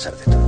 pasar.